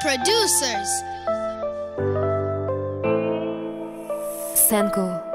producers. Senko.